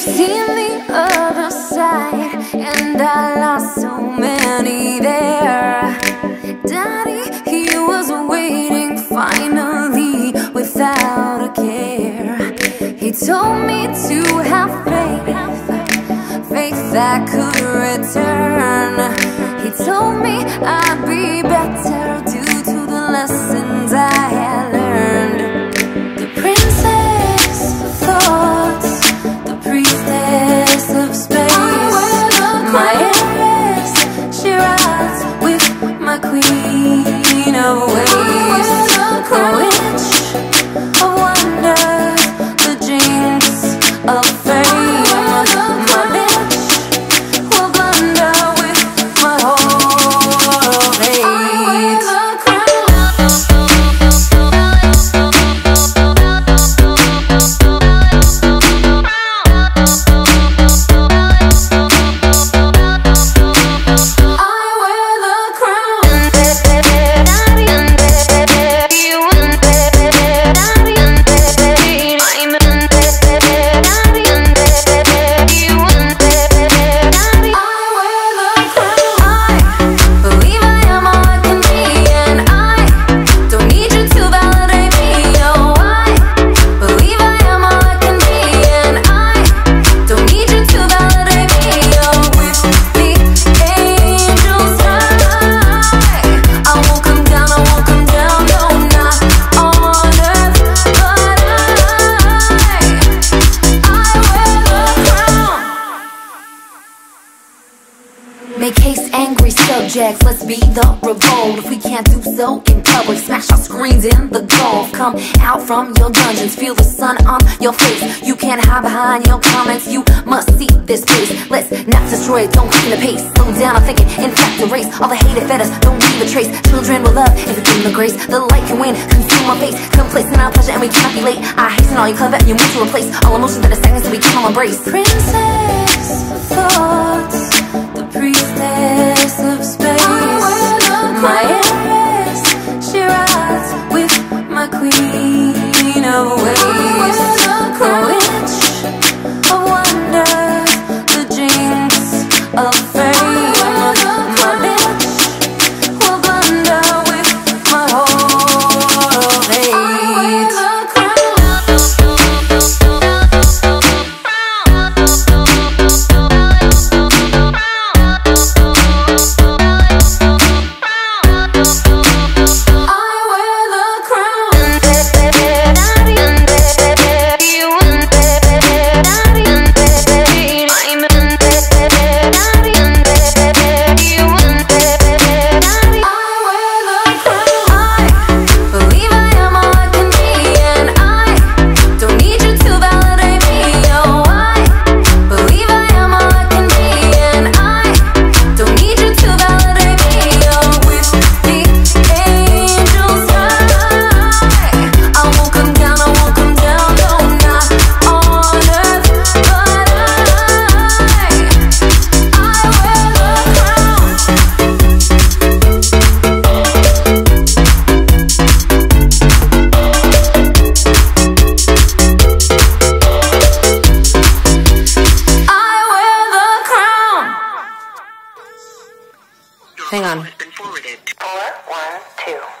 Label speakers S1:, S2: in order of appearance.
S1: Seen the other side, and I lost so many there. Daddy, he was waiting finally without a care. He told me to have faith, faith that could return. He told me I'd be better due to the lessons let's be the revolt. If we can't do so in public, smash our screens in the gulf. Come out from your dungeons, feel the sun on your face. You can't hide behind your comments, you must see this place. Let's not destroy it, don't quicken the pace. Slow down, I'm thinking, in fact, erase all the hate it fed us, don't leave a trace. Children will love if you give them the grace. The light can win, consume our face. Complacent our pleasure, and we cannot be late. I hasten all you clever, and you move to replace all emotions that are stagnant, so we can all embrace. Princess
S2: Hang on.
S3: Four, one, two.